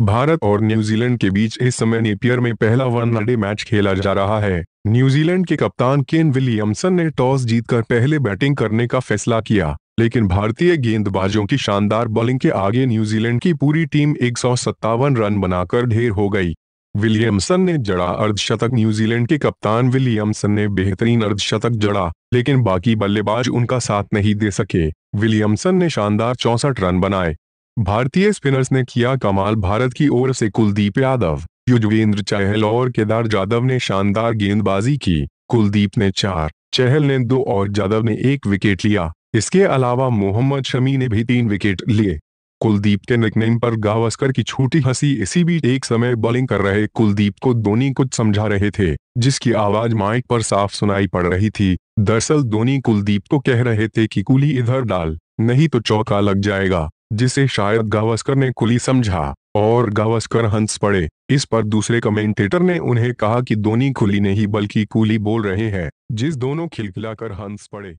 भारत और न्यूजीलैंड के बीच इस समय नेपियर में पहला वनडे मैच खेला जा रहा है। न्यूजीलैंड के कप्तान केन विलियमसन ने टॉस जीतकर पहले बैटिंग करने का फैसला किया, लेकिन भारतीय गेंदबाजों की शानदार बॉलिंग के आगे न्यूजीलैंड की पूरी टीम एक सौ सत्तावन रन बनाकर ढेर हो गई। विलियमसन ने जड़ा अर्धशतक न्यूजीलैंड के कप्तान विलियमसन ने बेहतरीन अर्धशतक जड़ा, लेकिन बाकी बल्लेबाज उनका साथ नहीं दे सके। विलियमसन ने शानदार चौसठ रन बनाए भारतीय स्पिनर्स ने किया कमाल। भारत की ओर से कुलदीप यादव, युजवेंद्र चहल और केदार जादव ने शानदार गेंदबाजी की। कुलदीप ने चार, चहल ने दो और जादव ने एक विकेट लिया। इसके अलावा मोहम्मद शमी ने भी तीन विकेट लिए। कुलदीप के निकनेम पर गावस्कर की छोटी हँसी इसी बीच एक समय बॉलिंग कर रहे कुलदीप को धोनी कुछ समझा रहे थे, जिसकी आवाज़ माइक पर साफ़ सुनाई पड़ रही थी। दरअसल धोनी कुलदीप को कह रहे थे कि कुली इधर डाल, नहीं तो चौका लग जाएगा। जिसे शायद गावस्कर ने कुली समझा और गावस्कर हंस पड़े। इस पर दूसरे कमेंटेटर ने उन्हें कहा कि धोनी खुली नहीं, बल्कि कुली बोल रहे हैं, जिस दोनों खिलखिलाकर हंस पड़े।